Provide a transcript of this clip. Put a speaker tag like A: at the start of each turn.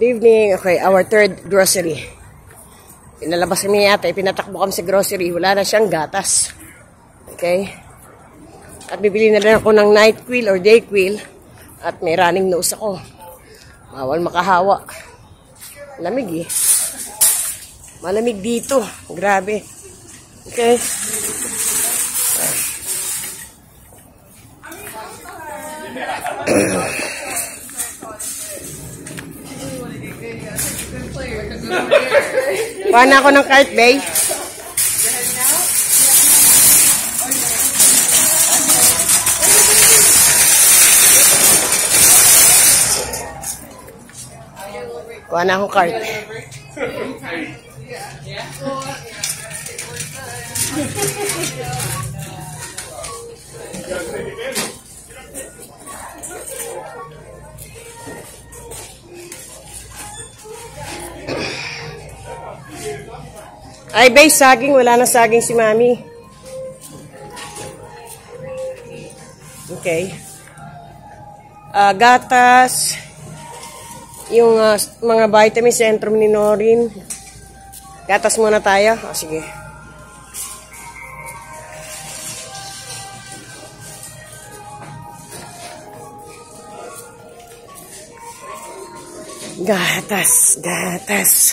A: Good evening. Okay, our third grocery. Pinalabas kami yata, pinatakbo kami sa grocery. Wala na siyang gatas. Okay? At bibili na rin ako ng night quill or day quill. At may running nose ako. Bawal makahawa. Lamig eh. Malamig dito. Grabe. Okay? Kuha na ako ng cart, bay. Kuha na akong cart. Ay, bay, saging. Wala na saging si mami. Okay. Ah, gatas. Yung ah, mga vitamins, Centrum ni Norin. Gatas muna tayo. O, sige. Gatas, gatas.